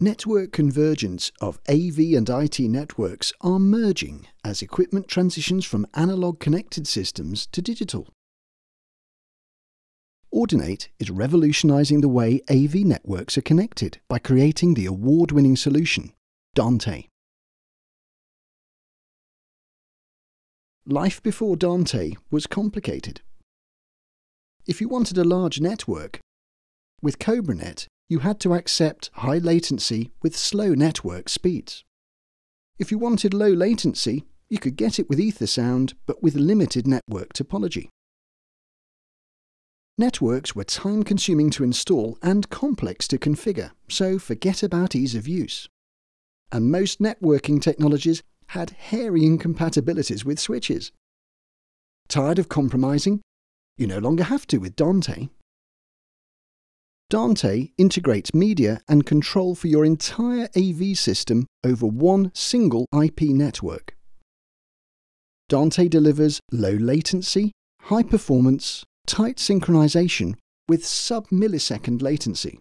Network convergence of AV and IT networks are merging as equipment transitions from analog connected systems to digital. Audinate is revolutionizing the way AV networks are connected by creating the award-winning solution, Dante. Life before Dante was complicated. If you wanted a large network, with CobraNet, you had to accept high latency with slow network speeds. If you wanted low latency, you could get it with EtherSound, but with limited network topology. Networks were time-consuming to install and complex to configure, so forget about ease of use. And most networking technologies had hairy incompatibilities with switches. Tired of compromising? You no longer have to with Dante. Dante integrates media and control for your entire AV system over one single IP network. Dante delivers low latency, high performance, tight synchronization with sub-millisecond latency.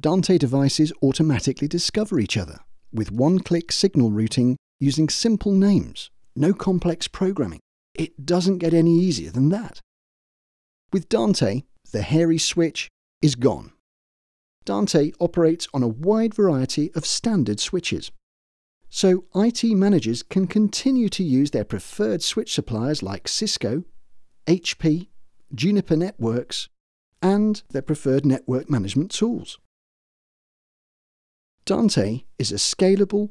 Dante devices automatically discover each other with one-click signal routing using simple names, no complex programming. It doesn't get any easier than that. With Dante, the hairy switch is gone. Dante operates on a wide variety of standard switches. So IT managers can continue to use their preferred switch suppliers like Cisco, HP, Juniper Networks, and their preferred network management tools. Dante is a scalable,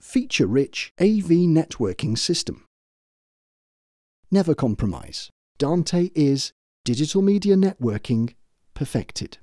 feature-rich AV networking system. Never compromise. Dante is digital media networking perfected.